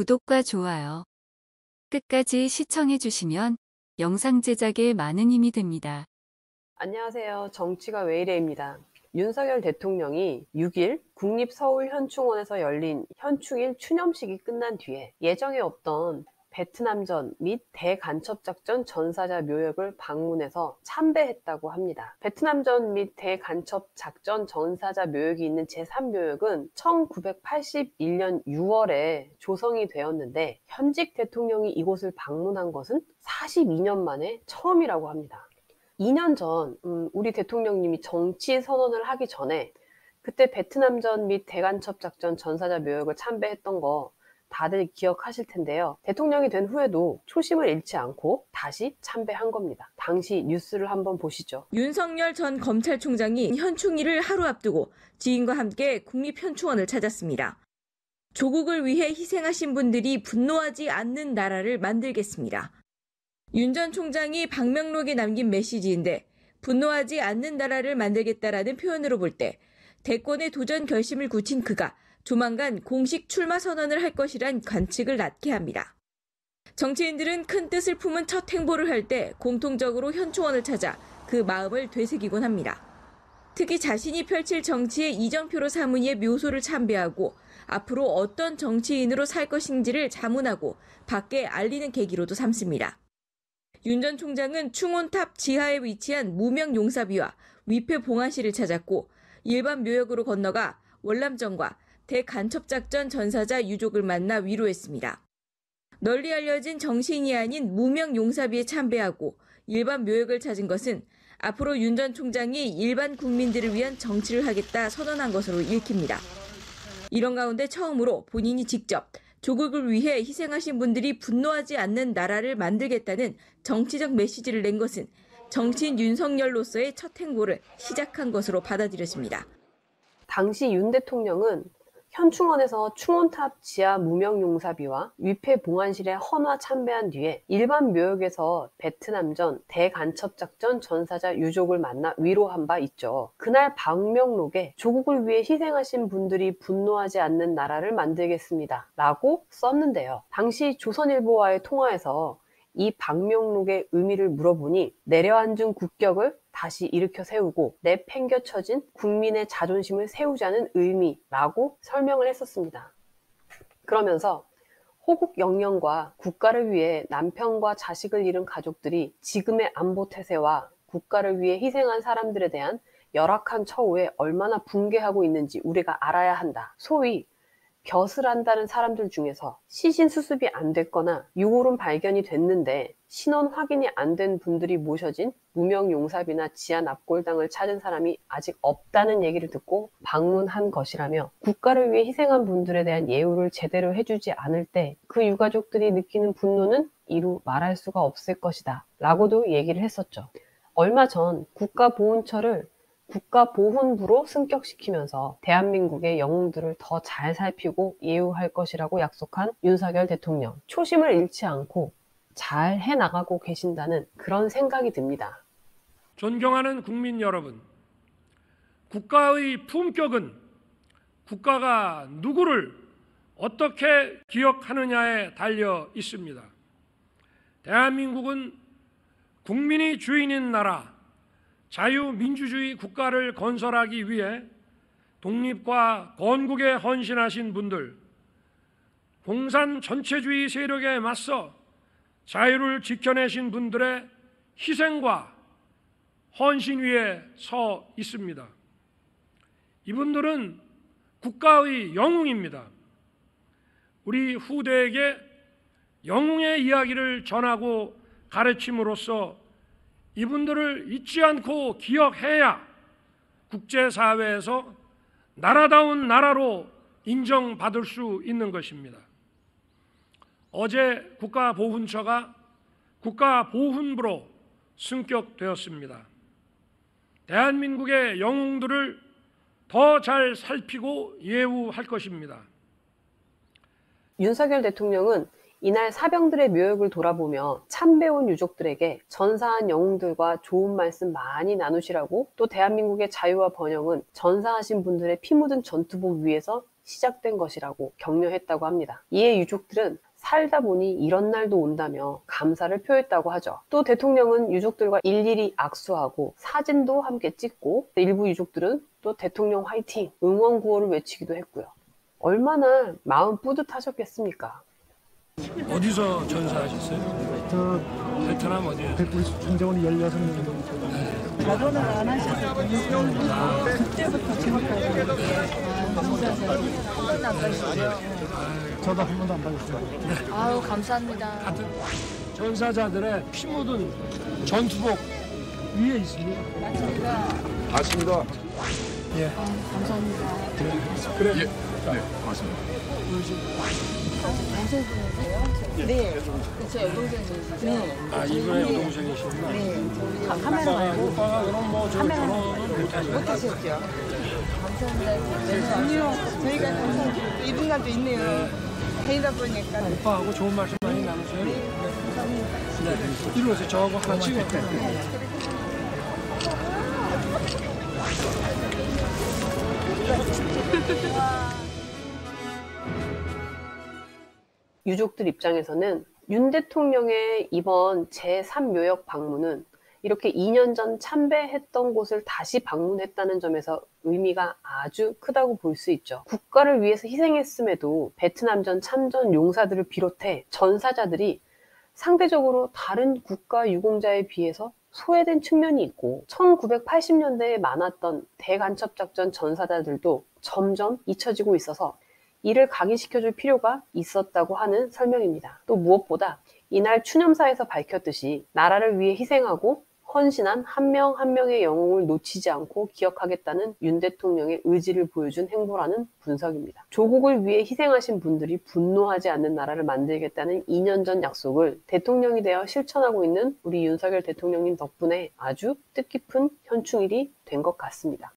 구독과 좋아요. 끝까지 시청해 주시면 영상 제작에 많은 힘이 됩니다. 안녕하세요. 정치가 왜 이래입니다. 윤석열 대통령이 6일 국립서울현충원에서 열린 현충일 추념식이 끝난 뒤에 예정에 없던 베트남전 및 대간첩작전 전사자 묘역을 방문해서 참배했다고 합니다. 베트남전 및 대간첩작전 전사자 묘역이 있는 제3묘역은 1981년 6월에 조성이 되었는데 현직 대통령이 이곳을 방문한 것은 42년 만에 처음이라고 합니다. 2년 전 음, 우리 대통령님이 정치 선언을 하기 전에 그때 베트남전 및 대간첩 작전 전사자 묘역을 참배했던 거 다들 기억하실 텐데요. 대통령이 된 후에도 초심을 잃지 않고 다시 참배한 겁니다. 당시 뉴스를 한번 보시죠. 윤석열 전 검찰총장이 현충일을 하루 앞두고 지인과 함께 국립현충원을 찾았습니다. 조국을 위해 희생하신 분들이 분노하지 않는 나라를 만들겠습니다. 윤 전 총장이 방명록에 남긴 메시지인데 분노하지 않는 나라를 만들겠다라는 표현으로 볼 때 대권의 도전 결심을 굳힌 그가 조만간 공식 출마 선언을 할 것이란 관측을 낳게 합니다. 정치인들은 큰 뜻을 품은 첫 행보를 할 때 공통적으로 현충원을 찾아 그 마음을 되새기곤 합니다. 특히 자신이 펼칠 정치의 이정표로 이의 묘소를 참배하고 앞으로 어떤 정치인으로 살 것인지를 자문하고 밖에 알리는 계기로도 삼습니다. 윤 전 총장은 충원탑 지하에 위치한 무명 용사비와 위패 봉안실을 찾았고 일반 묘역으로 건너가 월남전과 대간첩작전 전사자 유족을 만나 위로했습니다. 널리 알려진 정신이 아닌 무명 용사비에 참배하고 일반 묘역을 찾은 것은 앞으로 윤 전 총장이 일반 국민들을 위한 정치를 하겠다 선언한 것으로 읽힙니다. 이런 가운데 처음으로 본인이 직접 조국을 위해 희생하신 분들이 분노하지 않는 나라를 만들겠다는 정치적 메시지를 낸 것은 정치인 윤석열로서의 첫 행보를 시작한 것으로 받아들여집니다. 당시 윤 대통령은 현충원에서 충원탑 지하 무명용사비와 위패 봉안실에 헌화 참배한 뒤에 일반 묘역에서 베트남전 대간첩작전 전사자 유족을 만나 위로한 바 있죠. 그날 방명록에 조국을 위해 희생하신 분들이 분노하지 않는 나라를 만들겠습니다. 라고 썼는데요. 당시 조선일보와의 통화에서 이 방명록의 의미를 물어보니 내려앉은 국격을 다시 일으켜 세우고 내팽겨쳐진 국민의 자존심을 세우자는 의미라고 설명을 했었습니다. 그러면서 호국 영령과 국가를 위해 남편과 자식을 잃은 가족들이 지금의 안보 태세와 국가를 위해 희생한 사람들에 대한 열악한 처우에 얼마나 붕괴하고 있는지 우리가 알아야 한다. 소위 벼슬 한다는 사람들 중에서 시신 수습이 안 됐거나 유골은 발견이 됐는데 신원 확인이 안 된 분들이 모셔진 무명 용사비나 지하 납골당을 찾은 사람이 아직 없다는 얘기를 듣고 방문한 것이라며 국가를 위해 희생한 분들에 대한 예우를 제대로 해주지 않을 때 그 유가족들이 느끼는 분노는 이루 말할 수가 없을 것이다 라고도 얘기를 했었죠. 얼마 전 국가보훈처를 국가보훈부로 승격시키면서 대한민국의 영웅들을 더 잘 살피고 예우할 것이라고 약속한 윤석열 대통령. 초심을 잃지 않고 잘 해나가고 계신다는 그런 생각이 듭니다. 존경하는 국민 여러분, 국가의 품격은 국가가 누구를 어떻게 기억하느냐에 달려 있습니다. 대한민국은 국민이 주인인 나라, 자유민주주의 국가를 건설하기 위해 독립과 건국에 헌신하신 분들, 공산 전체주의 세력에 맞서 자유를 지켜내신 분들의 희생과 헌신 위에 서 있습니다. 이분들은 국가의 영웅입니다. 우리 후대에게 영웅의 이야기를 전하고 가르침으로써 이분들을 잊지 않고 기억해야 국제사회에서 나라다운 나라로 인정받을 수 있는 것입니다. 어제 국가보훈처가 국가보훈부로 승격되었습니다. 대한민국의 영웅들을 더 잘 살피고 예우할 것입니다. 윤석열 대통령은 이날 사병들의 묘역을 돌아보며 참배온 유족들에게 전사한 영웅들과 좋은 말씀 많이 나누시라고 또 대한민국의 자유와 번영은 전사하신 분들의 피 묻은 전투복 위에서 시작된 것이라고 격려했다고 합니다. 이에 유족들은 살다 보니 이런 날도 온다며 감사를 표했다고 하죠. 또 대통령은 유족들과 일일이 악수하고 사진도 함께 찍고 일부 유족들은 또 대통령 화이팅 응원 구호를 외치기도 했고요. 얼마나 마음 뿌듯하셨겠습니까? 어디서 전사하셨어요? 저 베트남 어디에? 우리 중대원이 16명 정도 결혼을 안 하셔서 그때부터 지금까지 안 가시죠? 저도 한 번도 안 받았습니다. 아우 감사합니다. 하여튼 전사자들의 피 묻은 전투복 위에 있습니다. 맞습니까? 맞습니다. 예. 감사합니다. 그래. 예. 네, 맞습니다. 동생분이세요? 네. 그쵸 여동생이시죠? 네. 아 이번에 여동생이시구나. 네. 카메라 말고 오빠가 그럼 뭐저 못하죠. 못하셨죠? 감사합니다. 아니요, 저희가 항상 이런 날도 있네요. 해다 보니까. 오빠하고 좋은 말씀 많이 나누세요. 네. 네. 이리 오세요. 저하고 하나 찍어. 유족들 입장에서는 윤 대통령의 이번 제3묘역 방문은 이렇게 2년 전 참배했던 곳을 다시 방문했다는 점에서 의미가 아주 크다고 볼 수 있죠. 국가를 위해서 희생했음에도 베트남전 참전 용사들을 비롯해 전사자들이 상대적으로 다른 국가 유공자에 비해서 소외된 측면이 있고 1980년대에 많았던 대간첩작전 전사자들도 점점 잊혀지고 있어서 이를 각인시켜줄 필요가 있었다고 하는 설명입니다. 또 무엇보다 이날 추념사에서 밝혔듯이 나라를 위해 희생하고 헌신한 한명한 명의 영웅을 놓치지 않고 기억하겠다는 윤 대통령의 의지를 보여준 행보라는 분석입니다. 조국을 위해 희생하신 분들이 분노하지 않는 나라를 만들겠다는 2년 전 약속을 대통령이 되어 실천하고 있는 우리 윤석열 대통령님 덕분에 아주 뜻깊은 현충일이 된 것 같습니다.